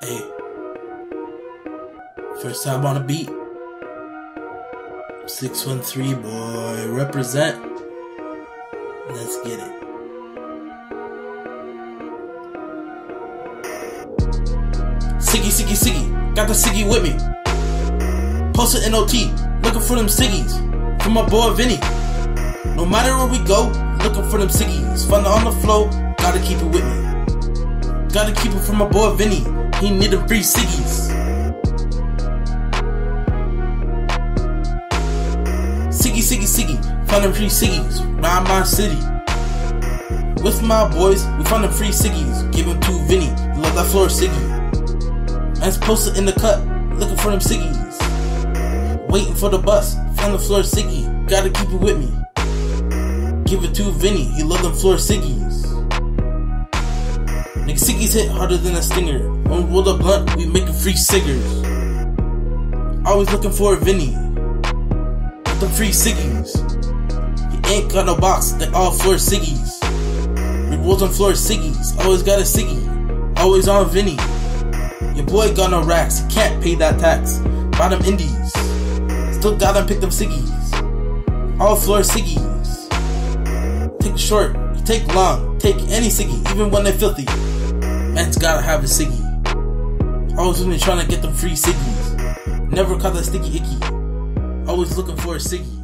Hey. First time on a beat. 613 boy, represent. Let's get it. Ciggy, ciggy, ciggy, got the ciggy with me. Post Posted NOT, looking for them ciggies. From my boy Vinny. No matter where we go, looking for them ciggies. Find on the flow, gotta keep it with me. Gotta keep it from my boy Vinny. He need them free ciggies. Ciggy, ciggy, ciggy, find them free ciggies. Ride my city. With my boys, we found them free ciggies. Give them to Vinny. Love that floor ciggy. Man's posted in the cut, looking for them ciggies. Waiting for the bus, found the floor ciggy. Gotta keep it with me. Give it to Vinny, he love them floor ciggies. Nigga ciggies hit harder than a stinger. When we roll a blunt, we making free ciggers. Always looking for a Vinny. With them free ciggies. He ain't got no box, they all floor ciggies. We rolls on floor ciggies, always got a ciggy. Always on Vinny. Your boy got no racks, he can't pay that tax. Buy them indies. Still got them pick them ciggies. All floor ciggies. Take short, take long, take any ciggy, even when they're filthy. Man's gotta have a ciggy. Always you're trying to get them free ciggies. Never caught that sticky icky. Always looking for a ciggy.